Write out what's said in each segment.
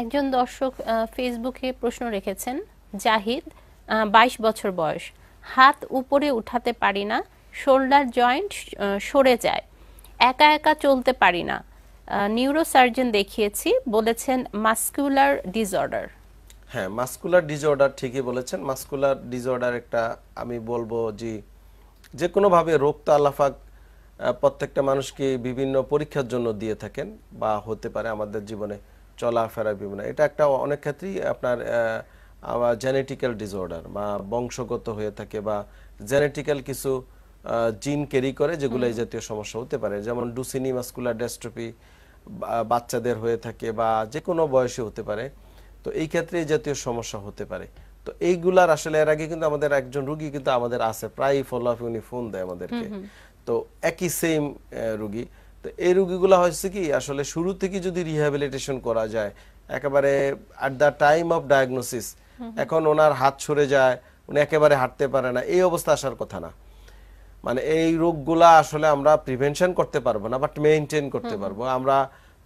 একজন দর্শক ফেসবুকে প্রশ্ন রেখেছেন, জাহিদ বাইশ বছর বয়স, হাত উপরে উঠাতে পারি না, শোল্ডার জয়েন্ট সরে যায়, একা একা চলতে পারি না নিউরোসার্জন দেখিয়েছি, বলেছেন মাস্কুলার ডিসঅর্ডার। হ্যাঁ মাস্কুলার ডিসঅর্ডার ঠিকই বলেছেন। মাস্কুলার ডিসঅর্ডার একটা, আমি বলব যে যে কোনোভাবে রোগ তো আল্লাফাক প্রত্যেকটা মানুষকে বিভিন্ন পরীক্ষার জন্য দিয়ে থাকেন, বা হতে পারে আমাদের জীবনে চলাফেরা বিভিন্ন এটা একটা অনেক ক্ষেত্রেই আপনার জেনেটিক্যাল ডিসঅর্ডার বা বংশগত হয়ে থাকে বা জেনেটিক্যাল কিছু জিন ক্যারি করে যেগুলো এই জাতীয় সমস্যা হতে পারে। যেমন ডুসিনি মাস্কুলার ডেস্ট্রপি বাচ্চাদের হয়ে থাকে বা যে কোনো বয়সে হতে পারে। তো এই ক্ষেত্রে এই জাতীয় সমস্যা হতে পারে। তো এইগুলার আসলে এর আগে কিন্তু আমাদের একজন রুগী কিন্তু আমাদের আছে প্রায় ফলো আপ উনি ফোন দেয় আমাদেরকে। তো একই সেম রুগী। তো এই রুগীগুলো হয়েছে কি আসলে শুরু থেকে যদি রিহ্যাবিলিটেশন করা যায় একেবারে at the time of diagnosis এখন ওনার হাত সরে যায় উনি একেবারে হাঁটতে পারে না এই অবস্থা আসার কথা না। মানে এই রোগগুলা আসলে আমরা প্রিভেনশন করতে পারব না বাট মেনটেন করতে পারব। আমরা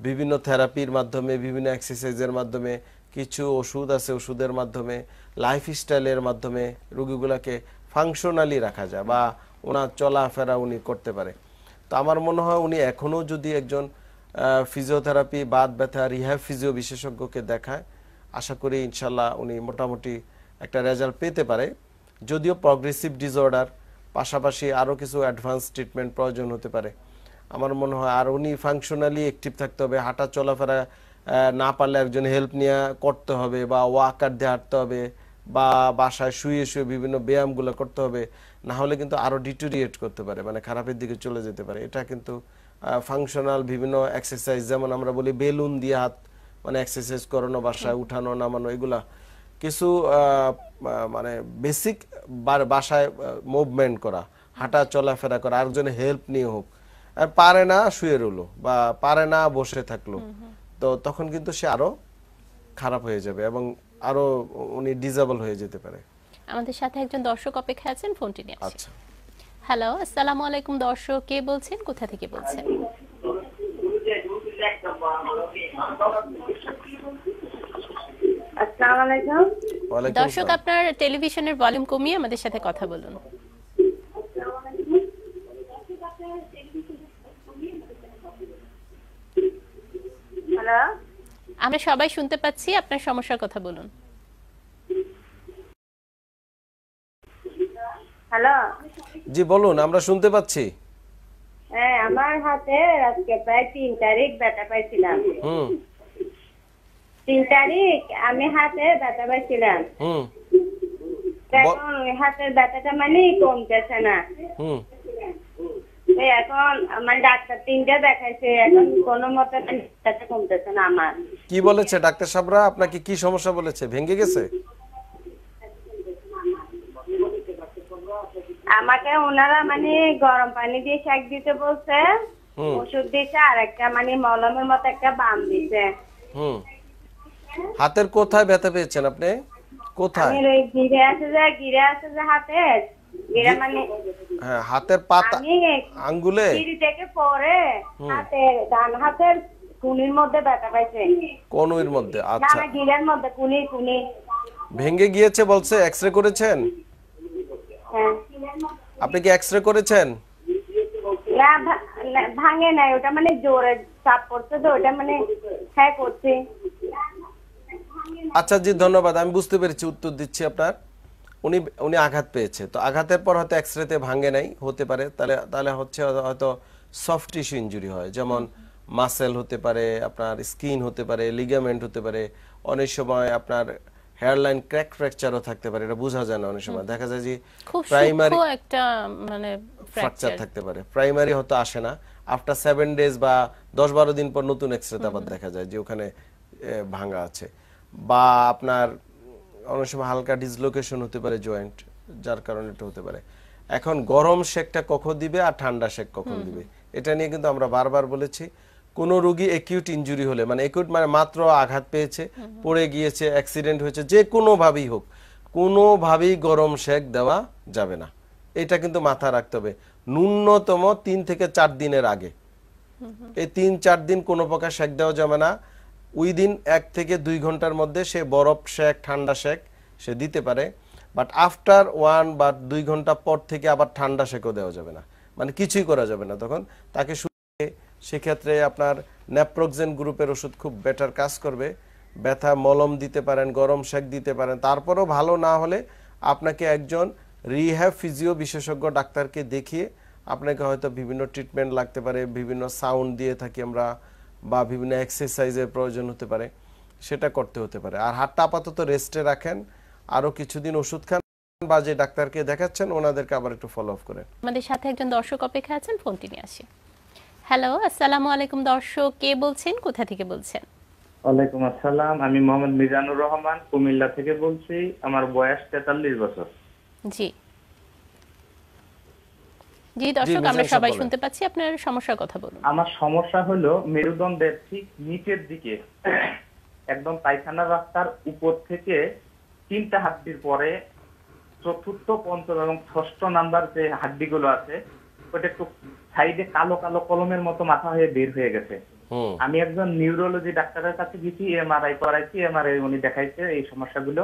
বিভিন্ন থেরাপির মাধ্যমে বিভিন্ন এক্সারসাইজের মাধ্যমে কিছু ওষুধ আছে ওষুধের মাধ্যমে লাইফ স্টাইলের মাধ্যমে রোগীগুলাকে ফাংশনালি রাখা যায় বা ওনার চলাফেরা উনি করতে পারে। তো আমার মনে হয় উনি এখনও যদি একজন ফিজিওথেরাপি বাদ ব্যথা রিহ্যাব ফিজিও বিশেষজ্ঞকে দেখায়, আশা করি ইনশাল্লাহ উনি মোটামুটি একটা রেজাল্ট পেতে পারে। যদিও প্রগ্রেসিভ ডিসঅর্ডার পাশাপাশি আরও কিছু অ্যাডভান্স ট্রিটমেন্ট প্রয়োজন হতে পারে। আমার মনে হয় আর উনি ফাংশনালি অ্যাক্টিভ থাকতে হবে, হাঁটা চলাফেরা না পারলে একজন হেল্প নিয়ে করতে হবে বা ওয়াকার দিয়ে হাঁটতে হবে বা বাসায় শুয়ে শুয়ে বিভিন্ন ব্যায়ামগুলো করতে হবে। না হলে কিন্তু আরও ডিটোরিয়েট করতে পারে মানে খারাপের দিকে চলে যেতে পারে। এটা কিন্তু ফাংশনাল বিভিন্ন এক্সারসাইজ যেমন আমরা বলি বেলুন দিয়ে হাত মানে এক্সারসাইজ করানো বাসায় উঠানো নামানো এগুলা কিছু মানে বেসিক বাসায় মুভমেন্ট করা হাঁটা চলাফেরা করা আরেকজনের হেল্প নিয়ে হোক। পারে না শুয়ে রইল বা পারে না বসে থাকল তো তখন কিন্তু সে আরও খারাপ হয়ে যাবে এবং আরও উনি ডিজেবল হয়ে যেতে পারে। আমাদের সাথে একজন দর্শক অপেক্ষা আছেন ফোনটি নিয়ে আচ্ছা। হ্যালো আসসালামু আলাইকুম দর্শক কে বলছেন? কোথা থেকে বলছেন? আসসালামু আলাইকুম। দর্শক আপনার টেলিভিশনের ভলিউম কমিয়ে আমাদের সাথে কথা বলুন। আমরা সবাই শুনতে পাচ্ছি আপনার সমস্যার কথা বলুন। হ্যালো? জি বলুন আমরা শুনতে পাচ্ছি। হ্যাঁ আমার হাতে আজকে প্রায় তিন তারিখ ব্যথা পাইছিলাম। হুম। তিন তারিখ আমি হাতে ব্যথা পাইছিলাম। হুম। এখন হাতের ব্যথাটা মানে কমতেছে না। হুম। এখন আমার ডাক্তার তিনটে দেখাইছে এখন কোনো মতে মানে ব্যথা কমতেছে না আমার। কি বলেছে ডাক্তার সাহেবরা? আপনাকে কি সমস্যা বলেছে? ভেঙে গেছে? আমাকে ওনারা মানে গরম পানি দিয়ে শাক দিতে বলছে ওষুধ দিছে আর একটা মানে মলমের মতো একটা বাম হুম। হাতের কোথায় ব্যথা পেয়েছেন আপনি? কোথায়? আমি ওই গিরে আছে যে গিরে আছে যে হাতে। গিরে মানে হ্যাঁ হাতের পাতা আমি আঙ্গুলে? সিঁড়ি থেকে পরে হাতে ডান হাতের কুনির মধ্যে ব্যথা পাইছে। মধ্যে আচ্ছা। না গিরের মধ্যে কুনি কুনি। ভেঙে গিয়েছে বলছে এক্সরে করেছেন? আপনি কি এক্সরে করেছেন? না ভাঙে নাই ওটা মানে জোরে চাপ পড়ছে তো ওটা মানে হ্যাঁ করছি। আচ্ছা জি ধন্যবাদ আমি বুঝতে পেরেছি উত্তর দিচ্ছি আপনার। উনি উনি আঘাত পেয়েছে তো আঘাতের পর হয়তো এক্সরেতে ভাঙে নাই হতে পারে তাহলে তাহলে হচ্ছে হয়তো সফট টিস্যু ইনজুরি হয় যেমন মাসেল হতে পারে আপনার স্কিন হতে পারে লিগামেন্ট হতে পারে অনেক সময় আপনার হেয়ারলাইন ক্র্যাক ফ্র্যাকচারও থাকতে পারে এটা বোঝা যায় না অনেক সময়। দেখা যায় যে খুব প্রাইমারি একটা মানে ফ্র্যাকচার ফ্র্যাকচার থাকতে পারে। প্রাইমারি হয়তো আসে না। আফটার সেভেন ডেজ বা দশ বারো দিন পর নতুন এক্সরেতে আবার দেখা যায় যে ওখানে ভাঙা আছে। বা আপনার অনেক সময় হালকা ডিসলোকেশন হতে পারে জয়েন্ট যার কারণে এটা হতে পারে। এখন গরম শেকটা কখন দিবে আর ঠান্ডা শেক কখন দিবে? এটা নিয়ে কিন্তু আমরা বারবার বলেছি। কোন রোগী একিউট ইনজুরি হলে মানে একিউট মানে মাত্র আঘাত পেয়েছে পড়ে গিয়েছে অ্যাক্সিডেন্ট হয়েছে যে কোনোভাবেই হোক কোনোভাবেই গরম শেক দেওয়া যাবে না। এটা কিন্তু মাথা রাখতে হবে। ন্যূনতম তিন থেকে চার দিনের আগে। এই তিন চার দিন কোনো প্রকার শেক দেওয়া যাবে না। উইদিন এক থেকে দুই ঘণ্টার মধ্যে সে বরফ শেক ঠান্ডা শেক সে দিতে পারে। বাট আফটার ওয়ান বা দুই ঘণ্টা পর থেকে আবার ঠান্ডা শেকও দেওয়া যাবে না। মানে কিছুই করা যাবে না তখন। তাকে সেক্ষেত্রে আপনার ন্যাপ্রোক্সেন গ্রুপের ওষুধ খুব বেটার কাজ করবে। ব্যথা মলম দিতে পারেন, গরম শেক দিতে পারেন। তারপরেও ভালো না হলে আপনাকে একজন রিহ্যাব ফিজিও বিশেষজ্ঞ ডাক্তারকে দেখিয়ে আপনাকে হয়তো বিভিন্ন ট্রিটমেন্ট লাগতে পারে, বিভিন্ন সাউন্ড দিয়ে থাকি আমরা বা বিভিন্ন এক্সারসাইজের প্রয়োজন হতে পারে, সেটা করতে হতে পারে। আর হাতটা আপাতত রেস্টে রাখেন, আরও কিছুদিন ওষুধ খান বা যে ডাক্তারকে দেখাচ্ছেন, ওনাদেরকে আবার একটু ফলো আপ করেন। আমাদের সাথে একজন দর্শক অপেক্ষা আছেন, ফোনটি নিয়ে আসি। হ্যালো আসসালামু আলাইকুম দর্শক কে বলছেন কোথা থেকে বলছেন? ওয়ালাইকুম আসসালাম আমি মোহাম্মদ মিজানুর রহমান কুমিল্লা থেকে বলছি আমার বয়স তেতাল্লিশ বছর। জি। জি দর্শক আমরা সবাই শুনতে পাচ্ছি আপনার সমস্যার কথা বলুন। আমার সমস্যা হলো মেরুদণ্ডের ঠিক নিচের দিকে একদম পায়খানা রাস্তার উপর থেকে তিনটা হাড্ডির পরে চতুর্থ পঞ্চম এবং ষষ্ঠ নাম্বার যে হাড্ডিগুলো আছে ওটা একটু সাইডে কালো কালো কলমের মতো মাথা হয়ে বের হয়ে গেছে। আমি একজন নিউরোলজি ডাক্তারের কাছে গেছি এমআরআই করাইছি এমআরআই উনি দেখাইছে এই সমস্যাগুলো।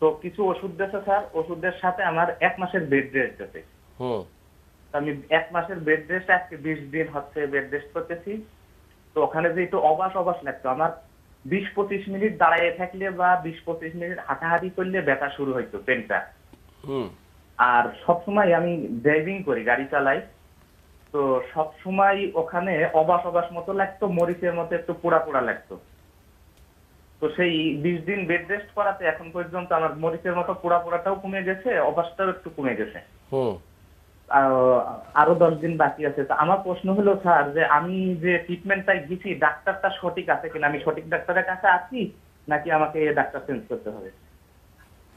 তো কিছু ওষুধ দিয়েছে স্যার ওষুধের সাথে আমার এক মাসের বেড রেস্ট আছে। আমি এক মাসের বেড রেস্ট আজকে বিশ দিন হচ্ছে বেড রেস্ট করতেছি। তো ওখানে যে একটু অবাস অবাস লাগতো আমার বিশ পঁচিশ মিনিট দাঁড়াইয়ে থাকলে বা বিশ পঁচিশ মিনিট হাঁটাহাঁটি করলে ব্যথা শুরু হইতো পেনটা। হুম। আর সবসময় আমি ড্রাইভিং করি গাড়ি চালাই। তো সবসময় ওখানে অবাস অবাস মতো লাগতো মরিচের মতো একটু পোড়া পোড়া লাগতো। তো সেই বিশ দিন বেড রেস্ট করাতে এখন পর্যন্ত আমার মরিচের মতো পোড়া পোড়াটাও কমে গেছে অবাসটাও একটু কমে গেছে। হুম। আরও দশ দিন বাকি আছে। তো আমার প্রশ্ন হলো স্যার যে আমি যে ট্রিটমেন্টটাই দিছি ডাক্তারটা সঠিক আছে কিনা? আমি সঠিক ডাক্তারের কাছে আছি নাকি আমাকে ডাক্তার চেঞ্জ করতে হবে?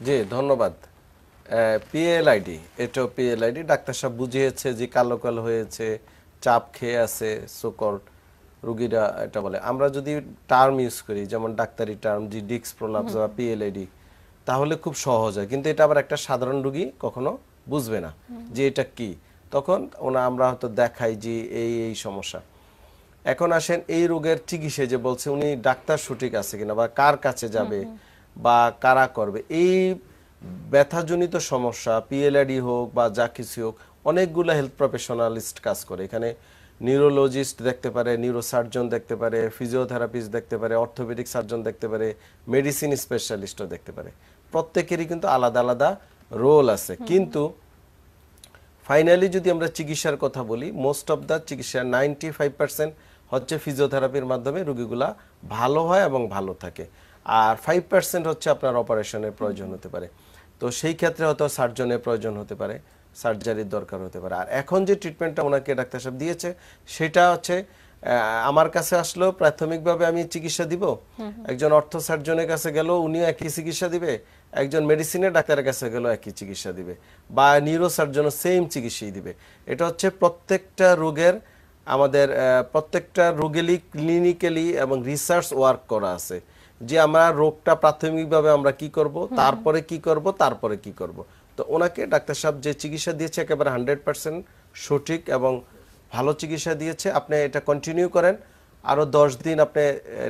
জি ধন্যবাদ। পিএলআইডি এটাও পিএলআইডি ডাক্তার সাহেব বুঝিয়েছে যে কালো কালো হয়েছে চাপ খেয়ে আছে সুকল রুগীরা এটা বলে। আমরা যদি টার্ম ইউজ করি যেমন ডাক্তারি টার্ম জি ডিক্স প্রলাপস বা পিএলআইডি তাহলে খুব সহজ হয়। কিন্তু এটা আবার একটা সাধারণ রুগী কখনো বুঝবে না যে এটা কি। তখন ওনা আমরা হয়তো দেখাই যে এই এই সমস্যা। এখন আসেন এই রোগের চিকিৎসা যে বলছে উনি ডাক্তার সঠিক আছে কিনা বা কার কাছে যাবে বা কারা করবে এই ব্যথাজনিত সমস্যা পিএলআইডি হোক বা যা কিছু হোক অনেকগুলো হেলথ প্রফেশনালিস্ট কাজ করে। এখানে নিউরোলজিস্ট দেখতে পারে নিউরোসার্জন দেখতে পারে ফিজিওথেরাপিস্ট দেখতে পারে অর্থোপেডিক সার্জন দেখতে পারে মেডিসিন স্পেশালিস্টও দেখতে পারে। প্রত্যেকেরই কিন্তু আলাদা আলাদা রোল আছে। কিন্তু ফাইনালি যদি আমরা চিকিৎসার কথা বলি মোস্ট অফ দ্য চিকিৎসা নাইনটি ফাইভ পার্সেন্ট হচ্ছে ফিজিওথেরাপির মাধ্যমে রোগীগুলা ভালো হয় এবং ভালো থাকে। আর ফাইভ পার্সেন্ট হচ্ছে আপনার অপারেশনের প্রয়োজন হতে পারে। তো সেই ক্ষেত্রে হয়তো সার্জনের প্রয়োজন হতে পারে সার্জারির দরকার হতে পারে। আর এখন যে ট্রিটমেন্টটা ওনাকে ডাক্তার সাহেব দিয়েছে সেটা হচ্ছে আমার কাছে আসলো প্রাথমিকভাবে আমি চিকিৎসা দিব। একজন অর্থ সার্জনের কাছে গেল উনিও একই চিকিৎসা দিবে। একজন মেডিসিনের ডাক্তারের কাছে গেল একই চিকিৎসা দিবে। বা নিউরো সার্জনও সেম চিকিৎসাই দিবে। এটা হচ্ছে প্রত্যেকটা রোগের আমাদের প্রত্যেকটা রোগেরই ক্লিনিক্যালি এবং রিসার্চ ওয়ার্ক করা আছে। যে আমরা রোগটা প্রাথমিকভাবে আমরা কি করব তারপরে কি করব তারপরে কি করব। তো ওনাকে ডাক্তার সাহেব যে চিকিৎসা দিয়েছে একেবারে হান্ড্রেড পার্সেন্ট সঠিক এবং ভালো চিকিৎসা দিয়েছে আপনি এটা কন্টিনিউ করেন। আরও দশ দিন আপনি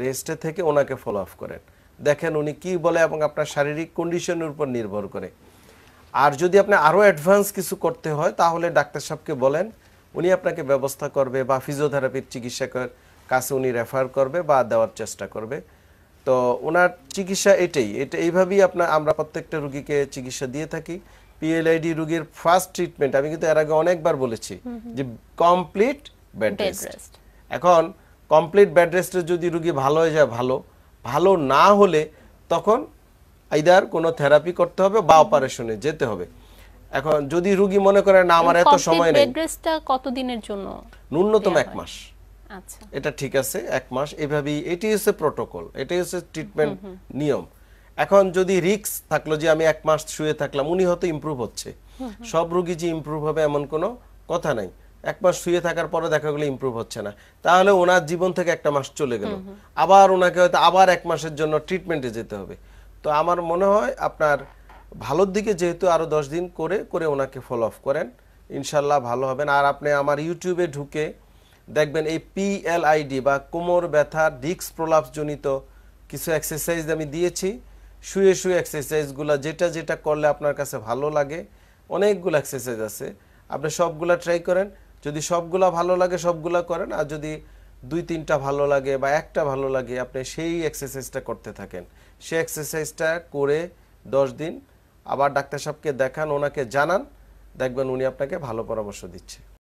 রেস্টে থেকে ওনাকে ফলো আপ করেন। দেখেন উনি কি বলে এবং আপনার শারীরিক কন্ডিশনের উপর নির্ভর করে। আর যদি আপনি আরও অ্যাডভান্স কিছু করতে হয় তাহলে ডাক্তার সাহেবকে বলেন উনি আপনাকে ব্যবস্থা করবে বা ফিজিওথেরাপির চিকিৎসকের কাছে উনি রেফার করবে বা দেওয়ার চেষ্টা করবে। তো ওনার চিকিৎসা এটাই এটা এইভাবেই আপনার আমরা প্রত্যেকটা রুগীকে চিকিৎসা দিয়ে থাকি। পিএলআইডি রুগীর ফার্স্ট ট্রিটমেন্ট আমি কিন্তু এর আগে অনেকবার বলেছি যে কমপ্লিট বেড Bed রেস্ট এখন কমপ্লিট বেড রেস্টে যদি রুগী ভালো হয়ে যায় ভালো ভালো না হলে তখন আইদার কোনো থেরাপি করতে হবে বা অপারেশনে যেতে হবে। এখন যদি রুগী মনে করে না আমার এত সময় নেই। বেড রেস্টটা কতদিনের জন্য ন্যূনতম এক মাস। এটা ঠিক আছে এক মাস। এভাবেই এটি হচ্ছে প্রোটোকল এটাই হচ্ছে ট্রিটমেন্ট নিয়ম। এখন যদি রিক্স থাকল যে আমি এক মাস শুয়ে থাকলাম উনি হয়তো ইমপ্রুভ হচ্ছে। সব রোগী যে ইম্প্রুভ হবে এমন কোনো কথা নাই। এক মাস শুয়ে থাকার পরে দেখা গেলো ইমপ্রুভ হচ্ছে না। তাহলে ওনার জীবন থেকে একটা মাস চলে গেল। আবার ওনাকে হয়তো আবার এক মাসের জন্য ট্রিটমেন্টে যেতে হবে। তো আমার মনে হয় আপনার ভালোর দিকে যেহেতু আরও দশ দিন করে করে ওনাকে ফলো আপ করেন। ইনশাল্লাহ ভালো হবেন। আর আপনি আমার ইউটিউবে ঢুকে দেখবেন এই পিএলআইডি বা কোমর ব্যথা ডিস্ক প্রলাপসজনিত কিছু এক্সারসাইজ আমি দিয়েছি, শুয়ে শুয়ে এক্সারসাইজগুলো যেটা যেটা করলে আপনার কাছে ভালো লাগে, অনেকগুলো এক্সারসাইজ আছে। আপনি সবগুলা ট্রাই করেন। যদি সবগুলা ভালো লাগে, সবগুলা করেন। আর যদি দুই তিনটা ভালো লাগে বা একটা ভালো লাগে, আপনি সেই এক্সারসাইজটা করতে থাকেন। সেই এক্সারসাইজটা করে দশ দিন আবার ডাক্তার সাহেবকে দেখান, ওনাকে জানান। দেখবেন উনি আপনাকে ভালো পরামর্শ দিচ্ছে।